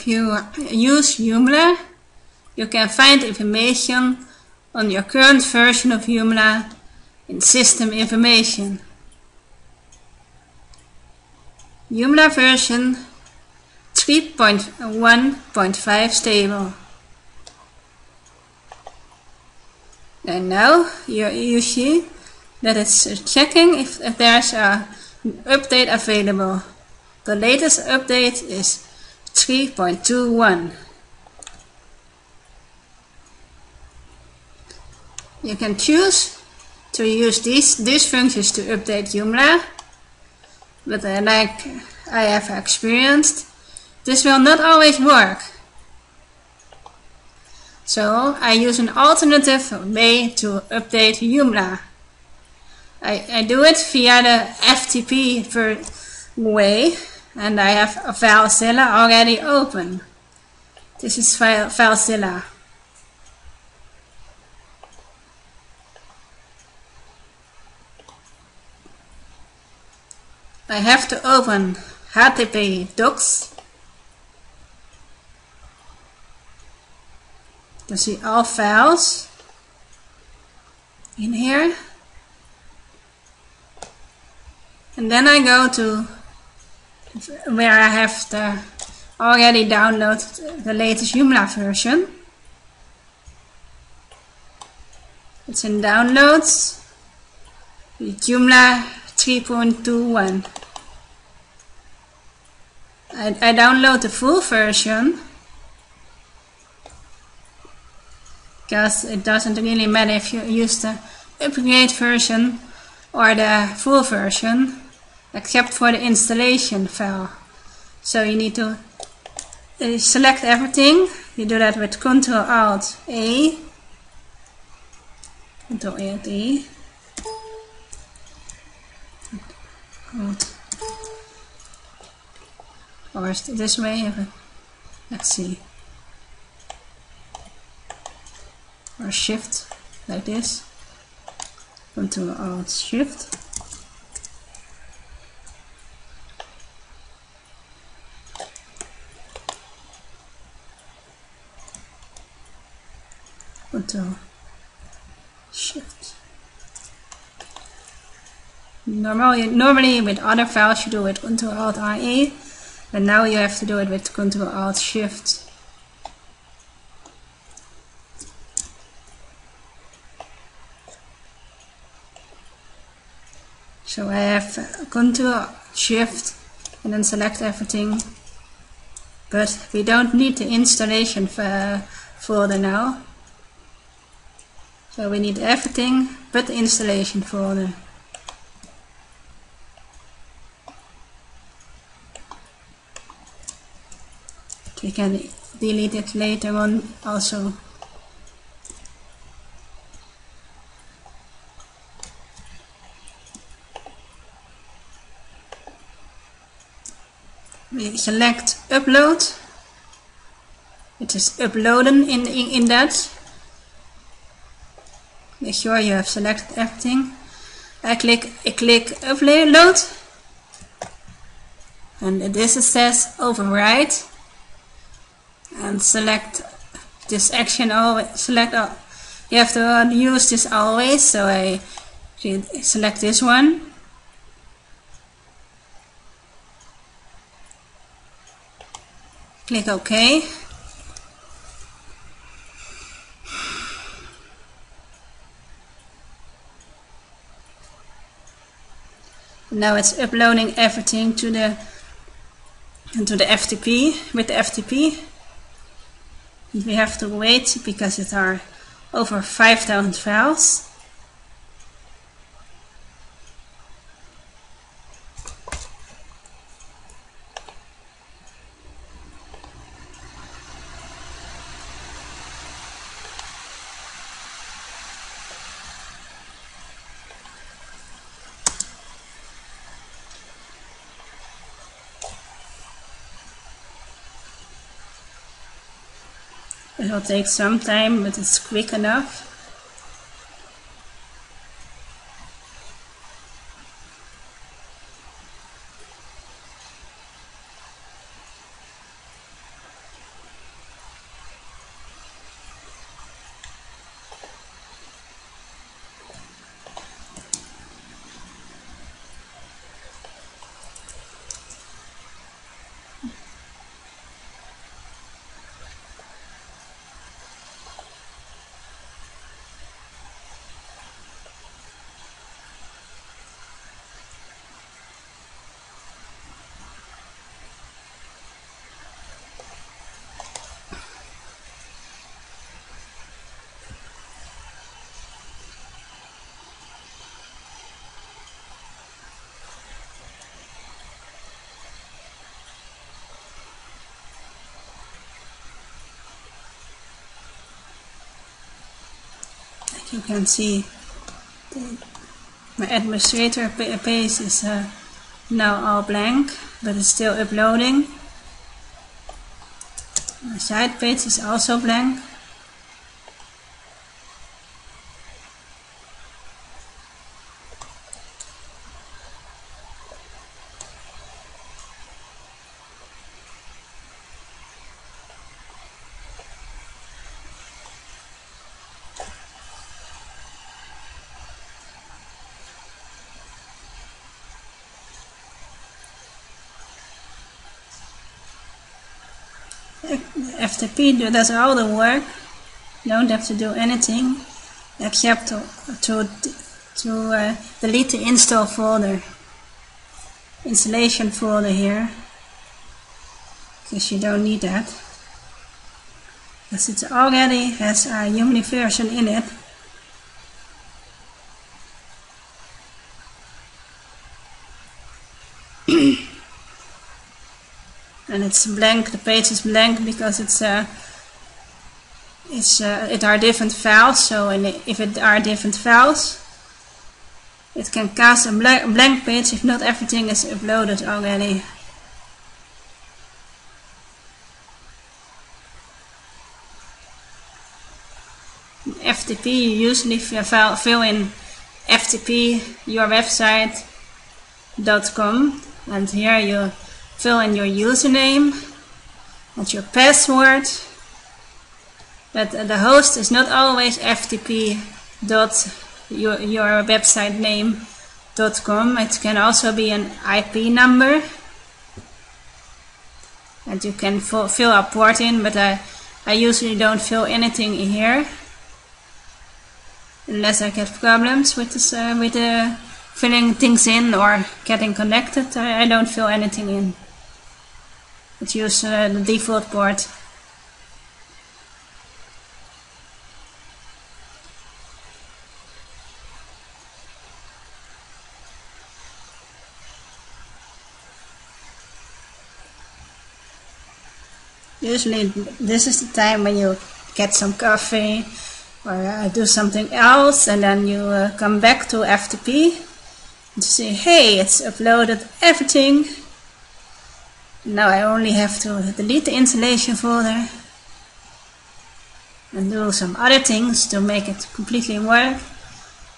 if you use Joomla, you can find information on your current version of Joomla in System Information. Joomla version 3.1.5 stable. And now you, see that it's checking if, there's an update available. The latest update is 3.21. You can choose to use these, these functions to update Joomla, but uh, like I have experienced, this will not always work. So I use an alternative way to update Joomla. I, I do it via the FTP way and I have a FileZilla already open. This is file, FileZilla. I have to open HTTP docs to see all files in here and then I go to where I have the already downloaded the latest Joomla version. It's in downloads. Joomla 3.21 I, I download the full version. Because it doesn't really matter if you use the upgrade version or the full version except for the installation file. So you need to uh, select everything. You do that with Ctrl Alt A Ctrl Alt A. Or this way? Let's see. Or shift like this. Control Alt Shift Shift normally normally with other files you do it Control Alt IA but now you have to do it with Control Alt Shift So I have Control Shift and then select everything. But we don't need the installation for, folder now. So we need everything but the installation folder. We can delete it later on also. we select upload it is uploading in, in, in that make sure you have selected everything. I click I click upload and this says override. And select this action always select all you have to use this always. So I select this one. Click OK. Now it's uploading everything to the to the FTP with the FTP. We have to wait because it are over 5000 files. It will take some time, but it's quick enough. You can see my administrator page is uh, now all blank, but it's still uploading. My side page is also blank. FTP does all the work. You don't have to do anything except to, to, to uh, delete the install folder, installation folder here, because you don't need that. Because it already has a Unity version in it. And it's blank the page is blank because it's uh, it's uh, it are different files. So and if it are different files it can cast a blank page if not everything is uploaded already. FTP you usually fill in FTP your website.com and here you fill in your username and your password. But the host is not always ftp dot your, your website name dot com. It can also be an IP number. And you can fill a port in, but I, I usually don't fill anything in here. Unless I get problems with this, uh, with uh, filling things in or getting connected, I, I don't fill anything in. Let's use uh, the default port. Usually this is the time when you get some coffee or uh, do something else and then you uh, come back to FTP and say, hey, it's uploaded everything now I only have to delete the installation folder and do some other things to make it completely work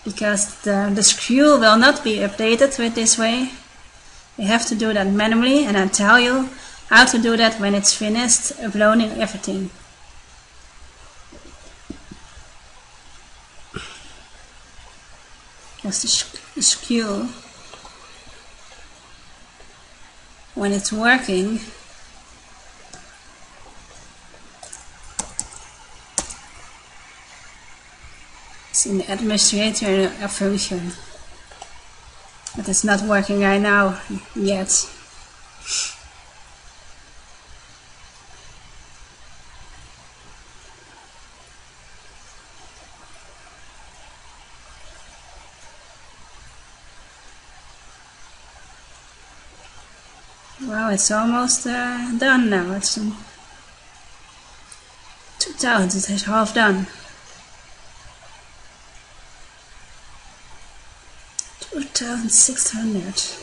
because the, the SQL will not be updated with this way. You have to do that manually and I'll tell you how to do that when it's finished uploading everything. Just the SQL when it's working it's in the administrator function but it's not working right now yet Well, it's almost uh, done now. It's um, two thousand. It's half done. Two thousand six hundred.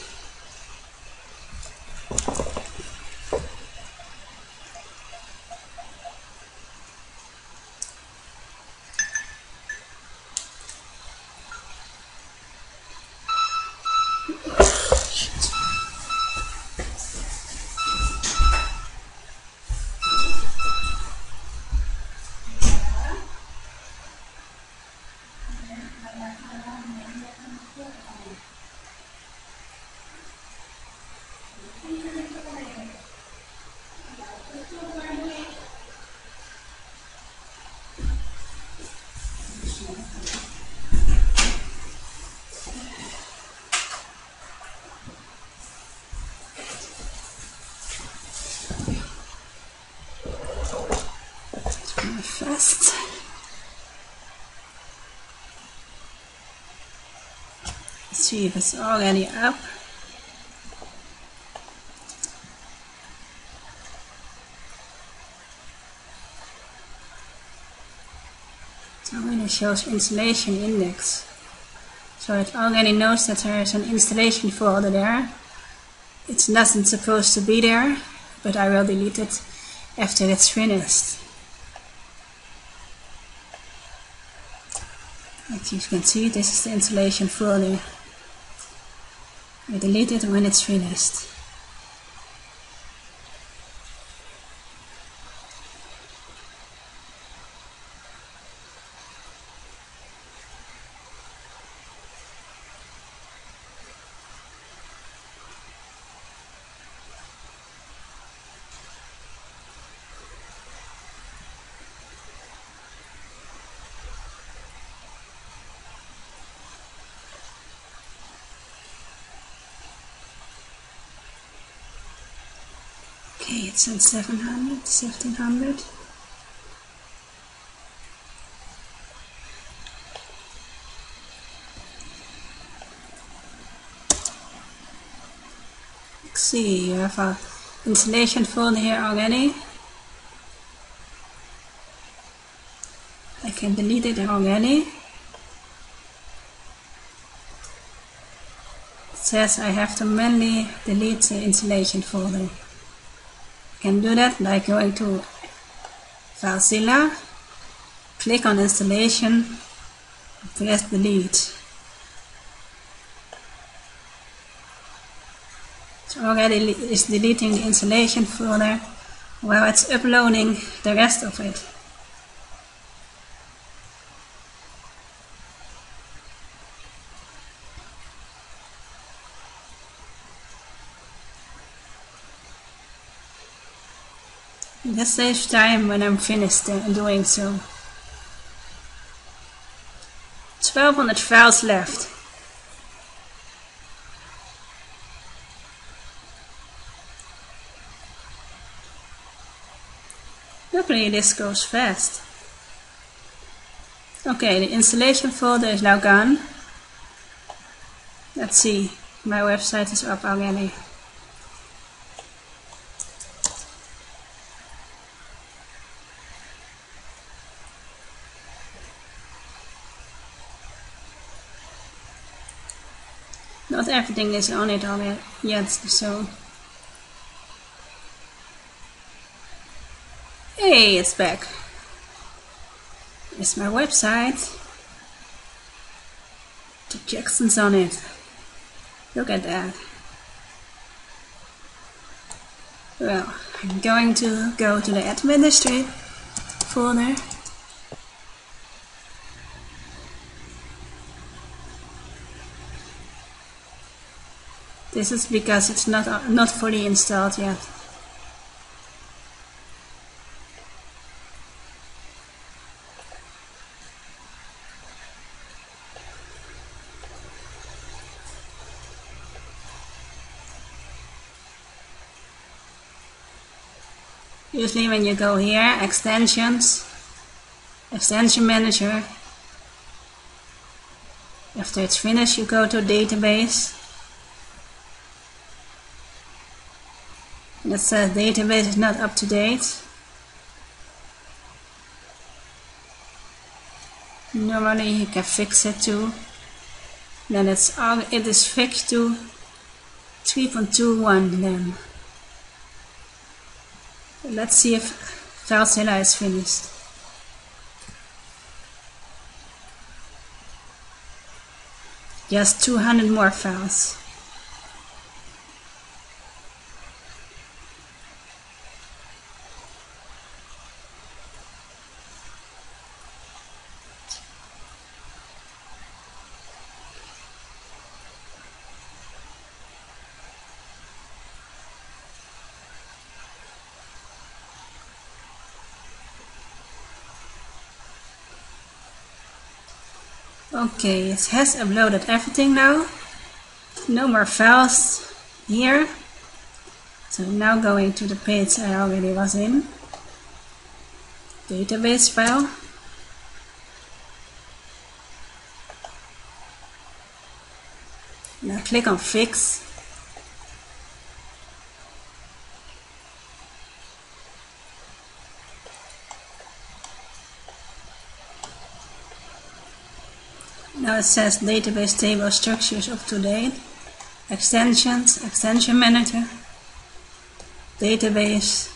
fast. Let's see if it's already up. It already shows installation index. So it already knows that there is an installation folder there. It doesn't supposed to be there, but I will delete it after it's finished. As you can see, this is the installation folder. I delete it when it's finished. Okay, it's at 700, 1700. Let's see, you have a installation folder here already. I can delete it already. It says I have to manually delete the installation folder can do that by going to FileZilla, click on installation, press delete. It already is deleting the installation folder while it's uploading the rest of it. Saves time when I'm finished uh, doing so. 1200 files left. Luckily this goes fast. Okay, the installation folder is now gone. Let's see, my website is up already. Not everything is on it already yet, so. Hey, it's back. It's my website. The Jackson's on it. Look at that. Well, I'm going to go to the administrator folder. This is because it's not, uh, not fully installed yet. Usually when you go here, extensions, extension manager, after it's finished you go to database It says database is not up to date. Normally you can fix it too. Then it's all it is fixed to 3.21 then. Let's see if FileZilla is finished. Just 200 more files. Okay, it has uploaded everything now. No more files here. So now going to the page I already was in. Database file. Now click on Fix. Now it says database table structures up to date, extensions, extension manager, database.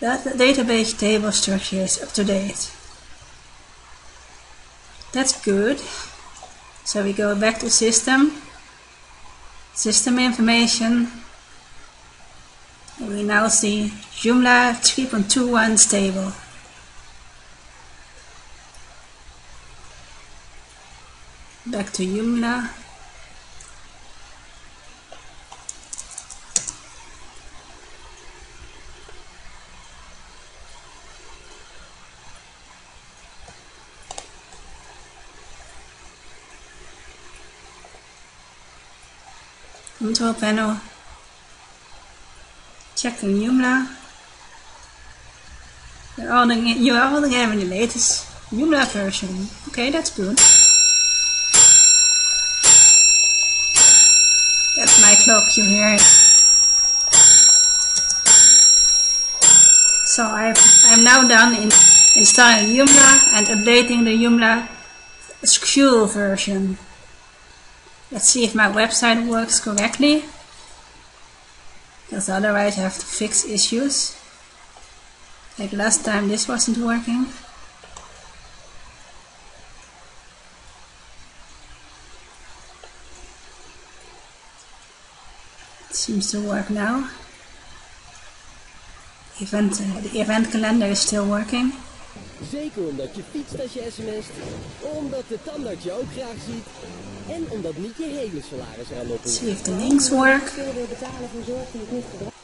That database table structure is up to date. That's good. So we go back to system, system information. We now see Joomla 3.21 stable. Back to Joomla. Control panel. Check the Joomla. You're holding it, you are holding having the latest Joomla version. Okay, that's good. That's you hear it. So I've, I'm now done in installing Joomla and updating the Joomla SQL version. Let's see if my website works correctly. Because otherwise I have to fix issues. Like last time this wasn't working. Seems to work now. Event, uh, the event calendar is still working. Zeker omdat je fietst als je sms't, omdat de tandarts je ook graag ziet en omdat niet je hele salaris eraan op see if the links work. betalen voor zorg die niet gebruikt.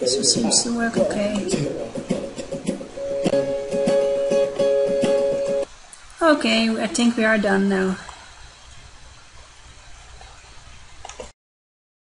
This seems to work okay. Okay, I think we are done now.